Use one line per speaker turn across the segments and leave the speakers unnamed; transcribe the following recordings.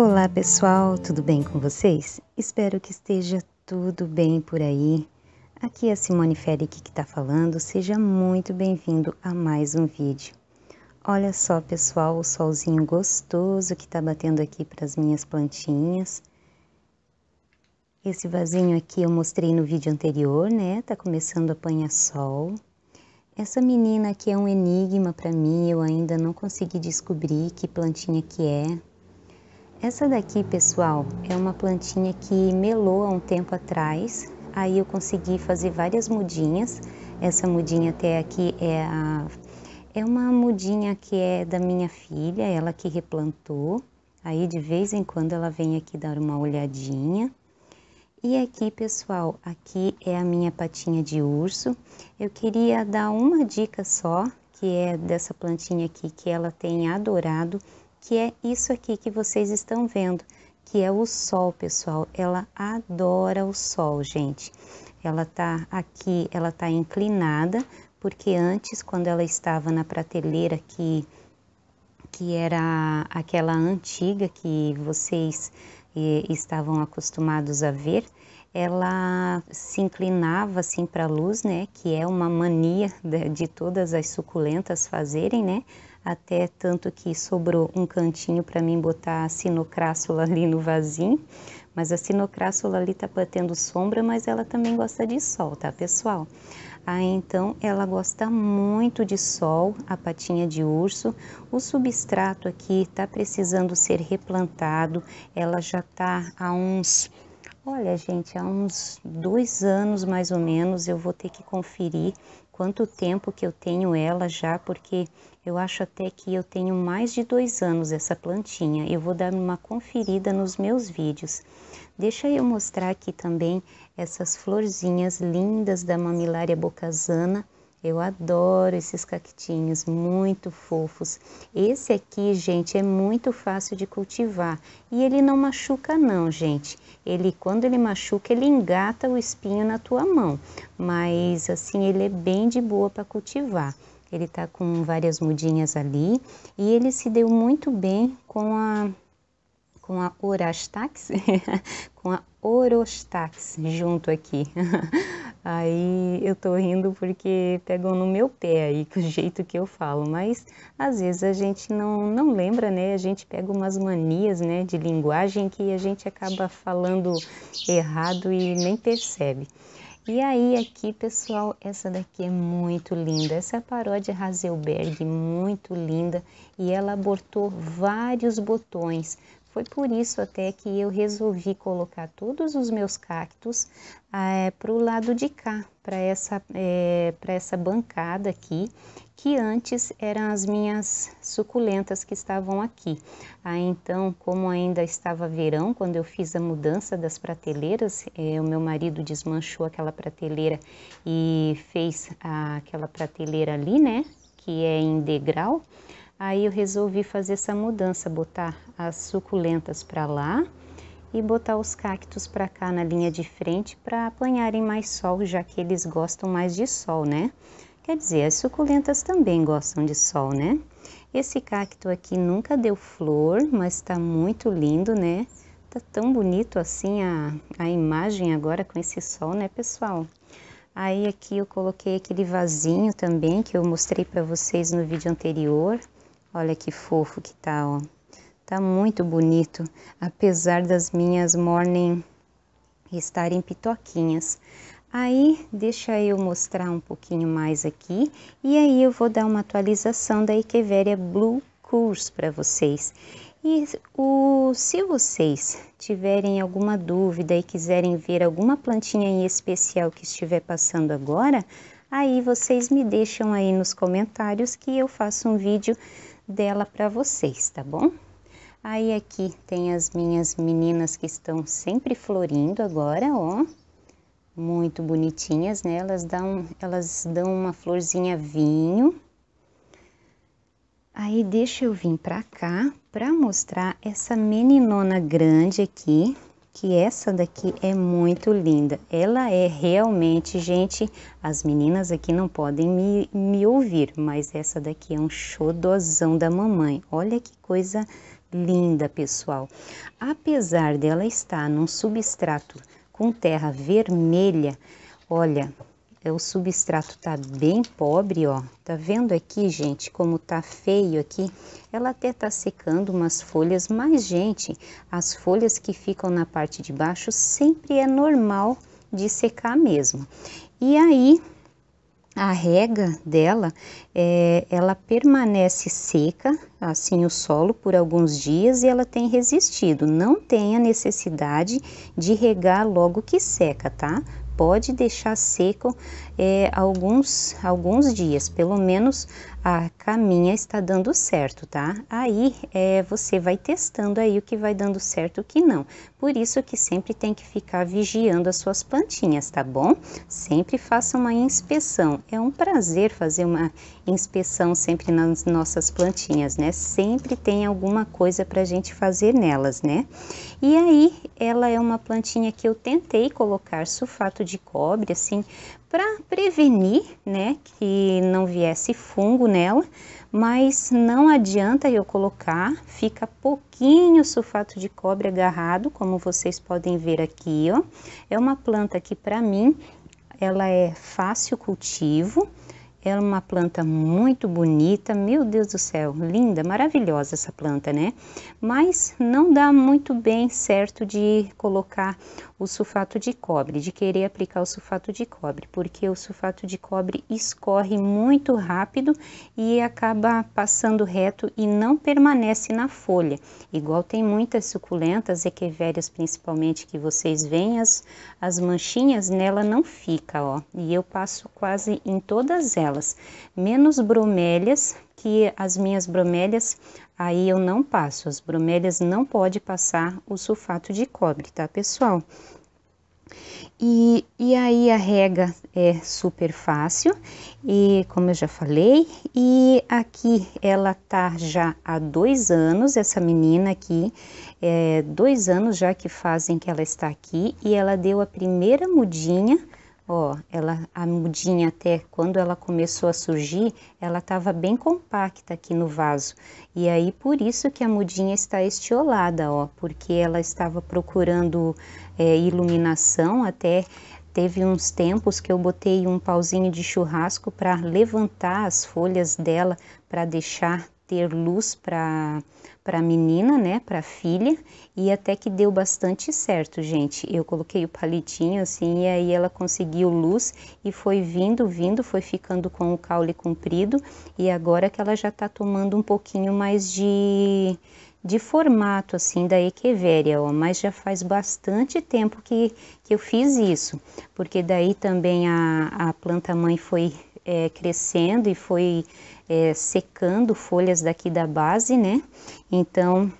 Olá pessoal, tudo bem com vocês? Espero que esteja tudo bem por aí. Aqui é a Simone Ferick que está falando, seja muito bem-vindo a mais um vídeo. Olha só pessoal, o solzinho gostoso que está batendo aqui para as minhas plantinhas. Esse vasinho aqui eu mostrei no vídeo anterior, né? Tá começando a apanhar sol. Essa menina aqui é um enigma para mim, eu ainda não consegui descobrir que plantinha que é. Essa daqui, pessoal, é uma plantinha que melou há um tempo atrás. Aí eu consegui fazer várias mudinhas. Essa mudinha até aqui é a é uma mudinha que é da minha filha, ela que replantou. Aí de vez em quando ela vem aqui dar uma olhadinha. E aqui, pessoal, aqui é a minha patinha de urso. Eu queria dar uma dica só, que é dessa plantinha aqui que ela tem adorado que é isso aqui que vocês estão vendo, que é o sol, pessoal. Ela adora o sol, gente. Ela tá aqui, ela tá inclinada, porque antes, quando ela estava na prateleira que, que era aquela antiga que vocês eh, estavam acostumados a ver, ela se inclinava assim para a luz, né? Que é uma mania de, de todas as suculentas fazerem, né? Até tanto que sobrou um cantinho para mim botar a sinocrássula ali no vasinho, mas a sinocrássula ali tá batendo sombra, mas ela também gosta de sol, tá pessoal? Ah, então ela gosta muito de sol, a patinha de urso. O substrato aqui tá precisando ser replantado, ela já tá há uns Olha, gente, há uns dois anos mais ou menos eu vou ter que conferir quanto tempo que eu tenho ela já, porque eu acho até que eu tenho mais de dois anos essa plantinha. Eu vou dar uma conferida nos meus vídeos. Deixa eu mostrar aqui também essas florzinhas lindas da mamilária bocazana eu adoro esses cactinhos, muito fofos. Esse aqui, gente, é muito fácil de cultivar. E ele não machuca não, gente. Ele, quando ele machuca, ele engata o espinho na tua mão. Mas, assim, ele é bem de boa para cultivar. Ele tá com várias mudinhas ali. E ele se deu muito bem com a com a Orastax, com a Orostax junto aqui. Aí eu tô rindo porque pegou no meu pé aí, com o jeito que eu falo, mas às vezes a gente não, não lembra, né? A gente pega umas manias, né, de linguagem que a gente acaba falando errado e nem percebe. E aí aqui, pessoal, essa daqui é muito linda. Essa é a paródia Hazelberg, muito linda. E ela abortou vários botões. Foi por isso até que eu resolvi colocar todos os meus cactos é, para o lado de cá, para essa, é, essa bancada aqui, que antes eram as minhas suculentas que estavam aqui. Ah, então, como ainda estava verão, quando eu fiz a mudança das prateleiras, é, o meu marido desmanchou aquela prateleira e fez a, aquela prateleira ali, né, que é em degrau, Aí eu resolvi fazer essa mudança, botar as suculentas para lá e botar os cactos para cá na linha de frente para apanharem mais sol, já que eles gostam mais de sol, né? Quer dizer, as suculentas também gostam de sol, né? Esse cacto aqui nunca deu flor, mas está muito lindo, né? Tá tão bonito assim a, a imagem agora com esse sol, né, pessoal? Aí aqui eu coloquei aquele vasinho também que eu mostrei para vocês no vídeo anterior. Olha que fofo que tá, ó. Tá muito bonito, apesar das minhas morning estarem pitoquinhas. Aí, deixa eu mostrar um pouquinho mais aqui, e aí eu vou dar uma atualização da Echeveria Blue Course para vocês. E o, se vocês tiverem alguma dúvida e quiserem ver alguma plantinha em especial que estiver passando agora, aí vocês me deixam aí nos comentários que eu faço um vídeo dela para vocês, tá bom? Aí aqui tem as minhas meninas que estão sempre florindo agora, ó. Muito bonitinhas, né? Elas dão, elas dão uma florzinha vinho. Aí deixa eu vir pra cá para mostrar essa meninona grande aqui, que essa daqui é muito linda. Ela é realmente, gente, as meninas aqui não podem me, me ouvir, mas essa daqui é um xodozão da mamãe. Olha que coisa linda, pessoal. Apesar dela estar num substrato com terra vermelha, olha, o substrato tá bem pobre, ó. Tá vendo aqui, gente, como tá feio aqui? Ela até tá secando umas folhas, mas, gente, as folhas que ficam na parte de baixo sempre é normal de secar mesmo. E aí, a rega dela, é, ela permanece seca, assim o solo por alguns dias e ela tem resistido. Não tem a necessidade de regar logo que seca, tá? Pode deixar seco é, alguns, alguns dias, pelo menos a caminha está dando certo, tá? Aí é, você vai testando aí o que vai dando certo e o que não. Por isso que sempre tem que ficar vigiando as suas plantinhas, tá bom? Sempre faça uma inspeção. É um prazer fazer uma inspeção sempre nas nossas plantinhas, né? Sempre tem alguma coisa para a gente fazer nelas, né? E aí, ela é uma plantinha que eu tentei colocar sulfato de cobre, assim, para prevenir, né, que não viesse fungo nela, mas não adianta eu colocar, fica pouquinho sulfato de cobre agarrado, como vocês podem ver aqui, ó. É uma planta que para mim ela é fácil cultivo, é uma planta muito bonita, meu Deus do céu, linda, maravilhosa essa planta, né? Mas não dá muito bem certo de colocar o sulfato de cobre, de querer aplicar o sulfato de cobre, porque o sulfato de cobre escorre muito rápido e acaba passando reto e não permanece na folha. Igual tem muitas suculentas, equivérias principalmente, que vocês veem as, as manchinhas nela não fica, ó. E eu passo quase em todas elas, menos bromélias, que as minhas bromélias aí eu não passo. As bromélias não pode passar o sulfato de cobre, tá, pessoal? E, e aí a rega é super fácil e como eu já falei, e aqui ela tá já há dois anos, essa menina aqui, é, dois anos já que fazem que ela está aqui e ela deu a primeira mudinha Ó, ela, a mudinha até quando ela começou a surgir, ela estava bem compacta aqui no vaso. E aí por isso que a mudinha está estiolada, ó, porque ela estava procurando é, iluminação até teve uns tempos que eu botei um pauzinho de churrasco para levantar as folhas dela para deixar ter luz para para menina, né, para filha, e até que deu bastante certo, gente. Eu coloquei o palitinho assim, e aí ela conseguiu luz e foi vindo, vindo, foi ficando com o caule comprido, e agora que ela já está tomando um pouquinho mais de, de formato assim da equevéria, ó, mas já faz bastante tempo que, que eu fiz isso, porque daí também a, a planta mãe foi é, crescendo e foi é, secando folhas daqui da base, né? Então,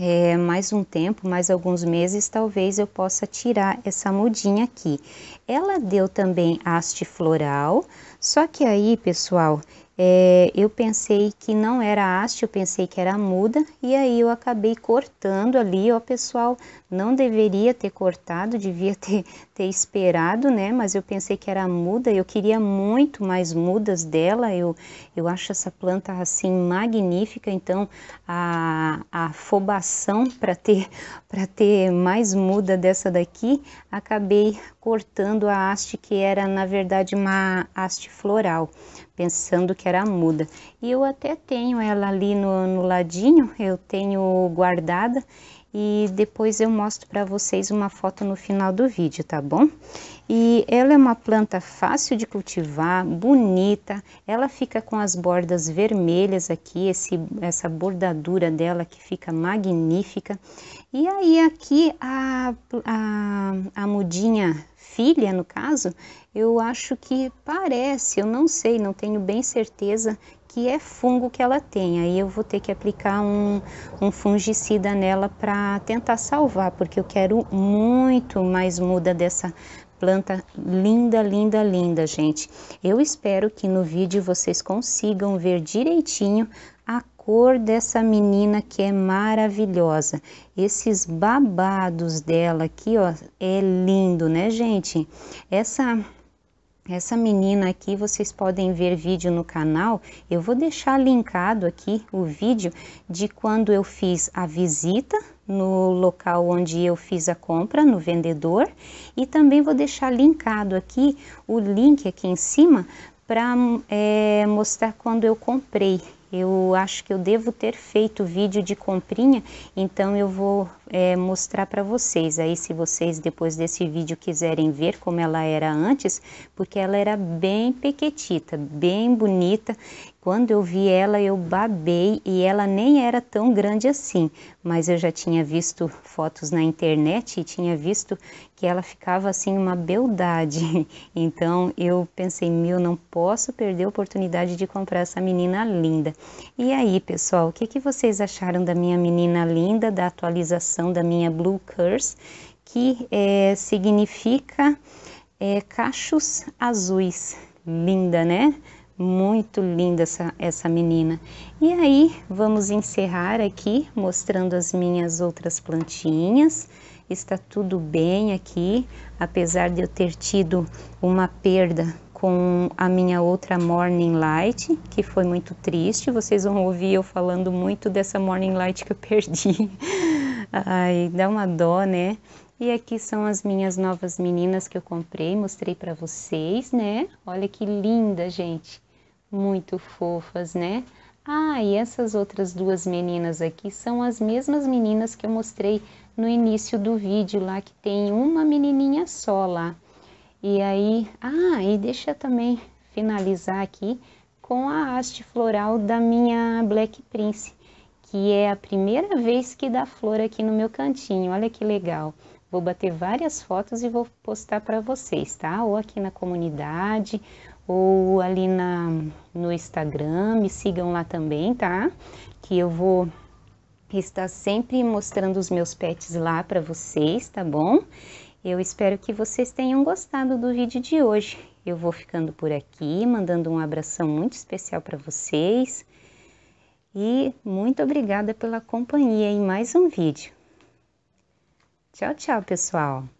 é, mais um tempo, mais alguns meses, talvez eu possa tirar essa mudinha aqui. Ela deu também haste floral, só que aí, pessoal, é, eu pensei que não era haste, eu pensei que era muda, e aí eu acabei cortando ali, ó pessoal, não deveria ter cortado, devia ter, ter esperado, né, mas eu pensei que era muda, eu queria muito mais mudas dela, eu, eu acho essa planta assim magnífica, então a, a afobação para ter, ter mais muda dessa daqui, acabei cortando a haste que era na verdade uma haste floral, pensando que era muda. E eu até tenho ela ali no, no ladinho, eu tenho guardada e depois eu mostro para vocês uma foto no final do vídeo, tá bom? E ela é uma planta fácil de cultivar, bonita, ela fica com as bordas vermelhas aqui, esse, essa bordadura dela que fica magnífica. E aí aqui a, a, a mudinha filha, no caso, eu acho que parece, eu não sei, não tenho bem certeza que é fungo que ela tem. Aí eu vou ter que aplicar um, um fungicida nela para tentar salvar, porque eu quero muito mais muda dessa planta linda, linda, linda, gente. Eu espero que no vídeo vocês consigam ver direitinho cor dessa menina que é maravilhosa. Esses babados dela aqui, ó, é lindo, né, gente? Essa essa menina aqui, vocês podem ver vídeo no canal, eu vou deixar linkado aqui o vídeo de quando eu fiz a visita no local onde eu fiz a compra, no vendedor, e também vou deixar linkado aqui o link aqui em cima para é, mostrar quando eu comprei eu acho que eu devo ter feito vídeo de comprinha, então eu vou é, mostrar para vocês. Aí se vocês depois desse vídeo quiserem ver como ela era antes, porque ela era bem pequetita, bem bonita. Quando eu vi ela eu babei e ela nem era tão grande assim, mas eu já tinha visto fotos na internet e tinha visto que ela ficava assim uma beldade. Então eu pensei, meu, não posso perder a oportunidade de comprar essa menina linda. E aí, pessoal, o que, que vocês acharam da minha menina linda, da atualização da minha Blue Curse, que é, significa é, cachos azuis. Linda, né? Muito linda essa, essa menina. E aí, vamos encerrar aqui mostrando as minhas outras plantinhas. Está tudo bem aqui, apesar de eu ter tido uma perda com a minha outra Morning Light, que foi muito triste. Vocês vão ouvir eu falando muito dessa Morning Light que eu perdi. Ai, dá uma dó, né? E aqui são as minhas novas meninas que eu comprei, mostrei para vocês, né? Olha que linda, gente muito fofas, né? Ah, e essas outras duas meninas aqui são as mesmas meninas que eu mostrei no início do vídeo lá, que tem uma menininha só lá. E aí, ah, e deixa eu também finalizar aqui com a haste floral da minha Black Prince, que é a primeira vez que dá flor aqui no meu cantinho, olha que legal. Vou bater várias fotos e vou postar para vocês, tá? Ou aqui na comunidade, ou ali na, no Instagram, me sigam lá também, tá? Que eu vou estar sempre mostrando os meus pets lá para vocês, tá bom? Eu espero que vocês tenham gostado do vídeo de hoje. Eu vou ficando por aqui, mandando um abração muito especial para vocês. E muito obrigada pela companhia em mais um vídeo. Tchau, tchau, pessoal!